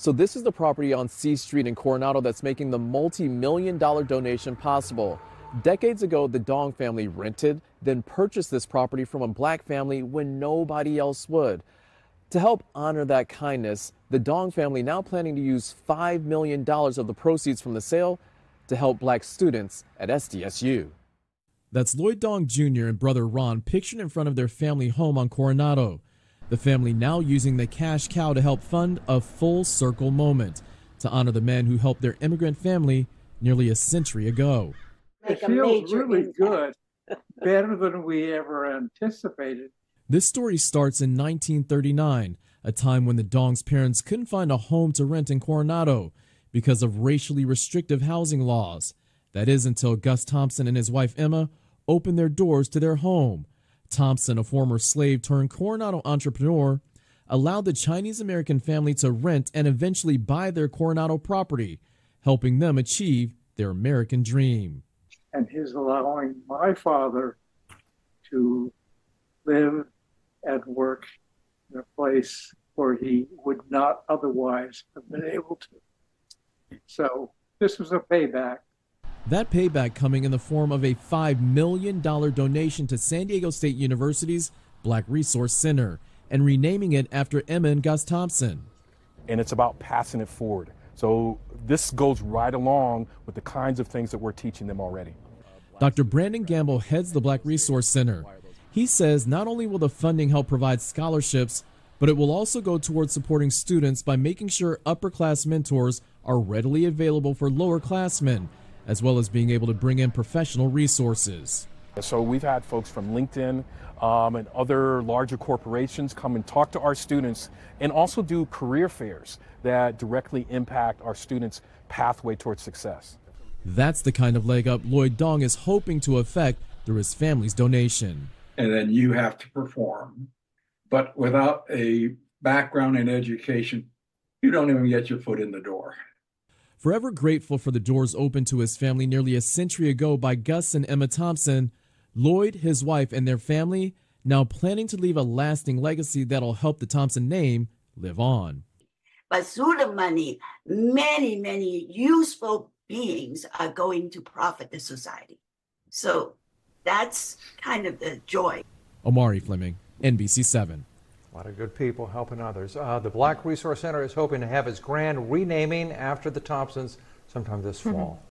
So this is the property on C Street in Coronado that's making the multi-million dollar donation possible. Decades ago, the Dong family rented, then purchased this property from a black family when nobody else would. To help honor that kindness, the Dong family now planning to use $5 million of the proceeds from the sale to help black students at SDSU. That's Lloyd Dong Jr. and brother Ron pictured in front of their family home on Coronado. The family now using the cash cow to help fund a full circle moment to honor the man who helped their immigrant family nearly a century ago. It feels really good, better than we ever anticipated. This story starts in 1939, a time when the Dong's parents couldn't find a home to rent in Coronado because of racially restrictive housing laws. That is until Gus Thompson and his wife Emma opened their doors to their home. Thompson, a former slave turned Coronado entrepreneur, allowed the Chinese American family to rent and eventually buy their Coronado property, helping them achieve their American dream. And his allowing my father to live and work in a place where he would not otherwise have been able to. So this was a payback. That payback coming in the form of a $5 million donation to San Diego State University's Black Resource Center and renaming it after Emma and Gus Thompson. And it's about passing it forward. So this goes right along with the kinds of things that we're teaching them already. Dr. Brandon Gamble heads the Black Resource Center. He says not only will the funding help provide scholarships, but it will also go towards supporting students by making sure upper class mentors are readily available for lower classmen as well as being able to bring in professional resources. So we've had folks from LinkedIn um, and other larger corporations come and talk to our students and also do career fairs that directly impact our students' pathway towards success. That's the kind of leg up Lloyd Dong is hoping to affect through his family's donation. And then you have to perform. But without a background in education, you don't even get your foot in the door. Forever grateful for the doors opened to his family nearly a century ago by Gus and Emma Thompson, Lloyd, his wife, and their family now planning to leave a lasting legacy that'll help the Thompson name live on. But through the money, many, many useful beings are going to profit the society. So that's kind of the joy. Omari Fleming, NBC7. A lot of good people helping others. Uh, the Black Resource Center is hoping to have its grand renaming after the Thompsons sometime this fall.